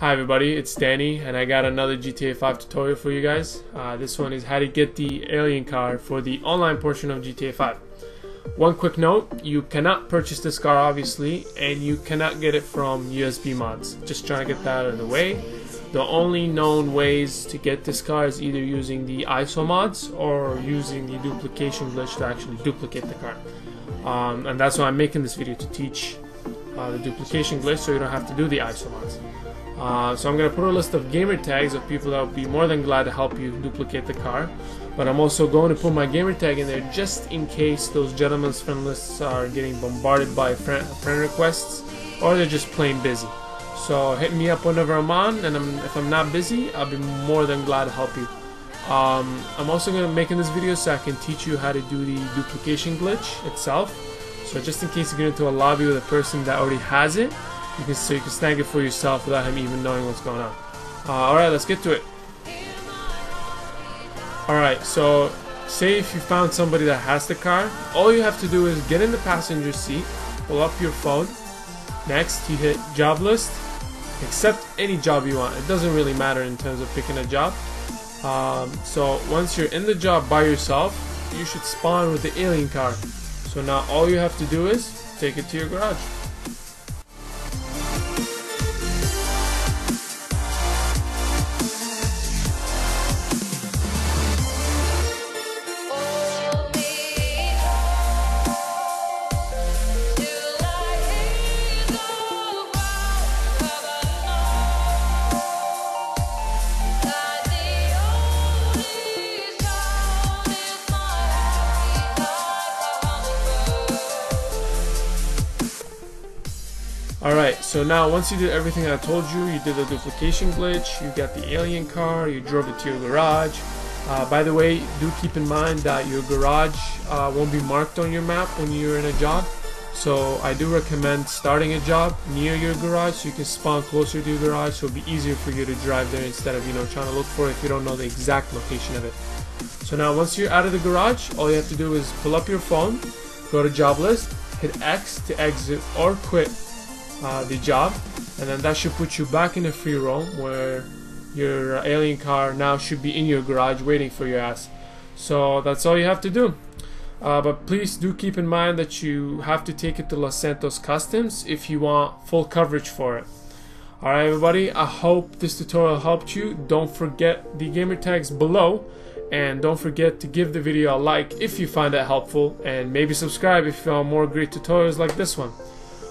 Hi everybody, it's Danny and I got another GTA 5 tutorial for you guys. Uh, this one is how to get the alien car for the online portion of GTA 5. One quick note, you cannot purchase this car obviously and you cannot get it from USB mods. Just trying to get that out of the way. The only known ways to get this car is either using the ISO mods or using the duplication glitch to actually duplicate the car. Um, and that's why I'm making this video to teach uh, the duplication glitch so you don't have to do the ISO mods. Uh, so I'm going to put a list of gamer tags of people that would be more than glad to help you duplicate the car. But I'm also going to put my gamer tag in there just in case those gentlemen's friend lists are getting bombarded by friend, friend requests or they're just plain busy. So hit me up whenever I'm on, and I'm, if I'm not busy, I'll be more than glad to help you. Um, I'm also going to make in this video so I can teach you how to do the duplication glitch itself. So just in case you get into a lobby with a person that already has it, you can so you can snag it for yourself without him even knowing what's going on. Uh, Alright, let's get to it. Alright, so say if you found somebody that has the car, all you have to do is get in the passenger seat, pull up your phone, next you hit job list, accept any job you want. It doesn't really matter in terms of picking a job. Um, so once you're in the job by yourself, you should spawn with the alien car. So now all you have to do is take it to your garage. Alright, so now once you did everything I told you, you did the duplication glitch, you got the alien car, you drove it to your garage. Uh, by the way, do keep in mind that your garage uh, won't be marked on your map when you're in a job. So I do recommend starting a job near your garage so you can spawn closer to your garage so it'll be easier for you to drive there instead of you know trying to look for it if you don't know the exact location of it. So now once you're out of the garage, all you have to do is pull up your phone, go to job list, hit X to exit or quit uh, the job and then that should put you back in the free roam where your alien car now should be in your garage waiting for your ass. So that's all you have to do. Uh, but please do keep in mind that you have to take it to Los Santos Customs if you want full coverage for it. Alright everybody I hope this tutorial helped you. Don't forget the gamer tags below and don't forget to give the video a like if you find it helpful and maybe subscribe if you want more great tutorials like this one